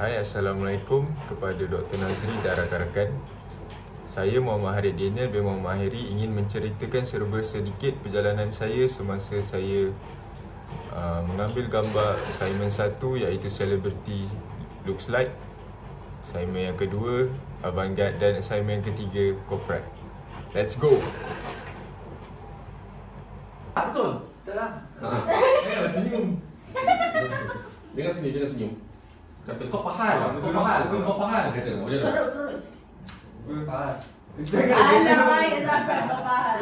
Hai, Assalamualaikum kepada Dr. Nazri dan rakan-rakan. Saya Muhammad Harid Daniel bin Muhammad Mahiri ingin menceritakan serba sedikit perjalanan saya semasa saya uh, mengambil gambar assignment satu iaitu Celebrity Looks Like. Assignment yang kedua Avantgarde dan assignment yang ketiga Corporate. Let's go. Betul. Betul lah. Ha. Eh, senyum. Jangan senyum, jangan senyum. Kata kau pahal, kau pahal, kau pahal kata. Boleh tak? Teruk, teruk. Faham. Alah, baik sampai kau faham.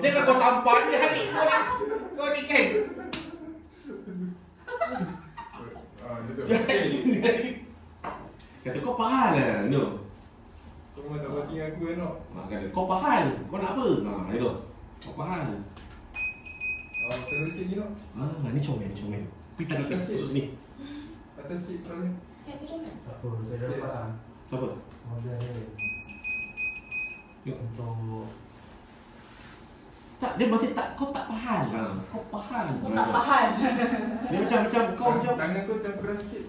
Dia kan kau tampak ni hari kau ni. Kau ni kan. Kata kau pahal lah, no. Kau tak berhenti aku kan? Ha, kata kau pahal, kau nak apa? Ha, itu. Kau pahal. Oh, terus ni Ah, ni comel, ni comel. Kita nak masuk sini. Atas sikit terus. Tak apa, saya dah dapat lah. Siapa? Dia. Yuk. Untuk Tak, dia masih tak, kau tak pahal. Ha, kau pahal. Aku tak faham. Dia macam macam kau macam Tangan kau macam keras sikit.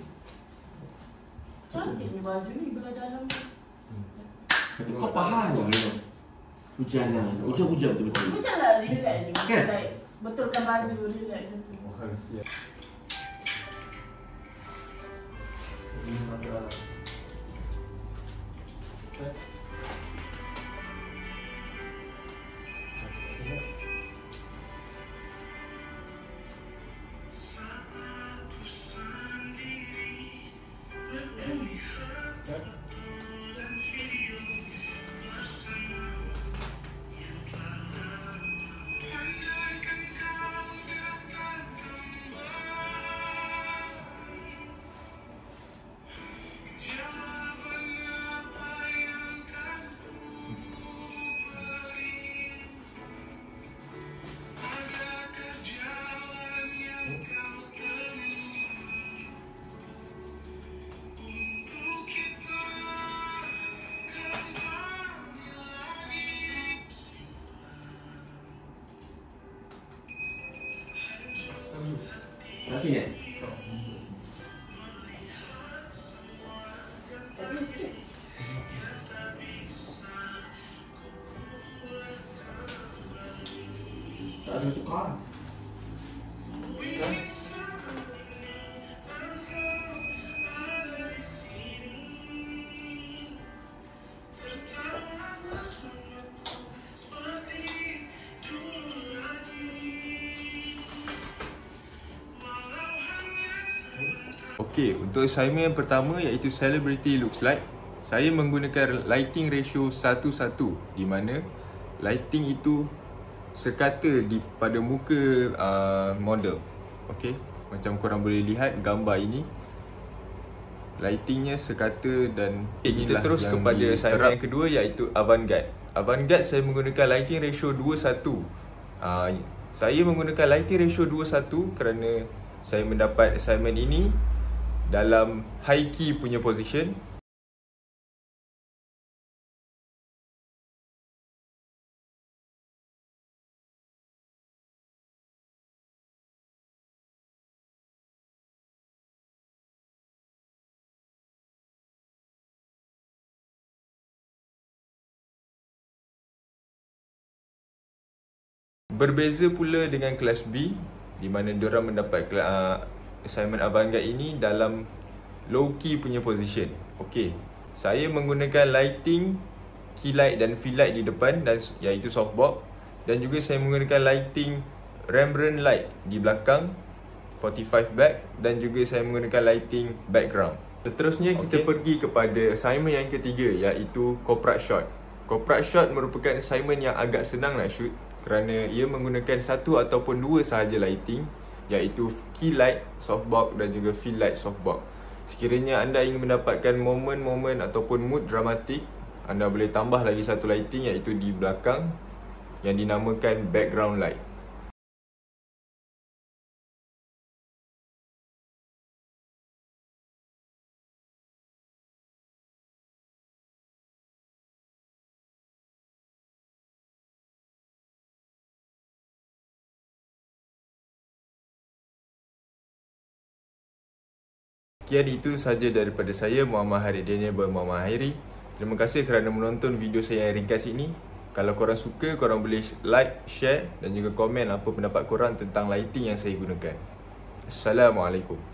Cantiknya baju ni belah dalam. Kata kau pahal lah you know. Hujanan, hujan-hujan betul-betul Macam lah relax je. Kan? Betulkan baju relax je. Oh, siap. Sini eh? Tak ada tukar Okey, untuk assignment yang pertama iaitu Celebrity Looks Like Saya menggunakan lighting ratio 1-1 Di mana lighting itu sekata di pada muka uh, model. Okey, macam korang boleh lihat gambar ini Lightingnya sekata dan okay, Kita terus kepada assignment yang kedua iaitu Avantgarde. Avantgarde saya menggunakan lighting ratio 2-1 uh, Saya menggunakan lighting ratio 2-1 kerana saya mendapat assignment ini dalam high key punya position. Berbeza pula dengan kelas B di mana diorang mendapat uh, assignment avantgarde ini dalam low key punya position. Okey. Saya menggunakan lighting, key light dan fill light di depan dan iaitu softbox dan juga saya menggunakan lighting Rembrandt light di belakang 45 back dan juga saya menggunakan lighting background. Seterusnya kita okay. pergi kepada assignment yang ketiga iaitu corporate shot. Corporate shot merupakan assignment yang agak senang nak shoot kerana ia menggunakan satu ataupun dua sahaja lighting iaitu key light softbox dan juga fill light softbox. Sekiranya anda ingin mendapatkan momen-momen ataupun mood dramatik, anda boleh tambah lagi satu lighting iaitu di belakang yang dinamakan background light. Sekian itu saja daripada saya Muhammad Harid Daniel bin Muhammad Hairi. Terima kasih kerana menonton video saya yang ringkas ini. Kalau korang suka, korang boleh like, share dan juga komen apa pendapat korang tentang lighting yang saya gunakan. Assalamualaikum.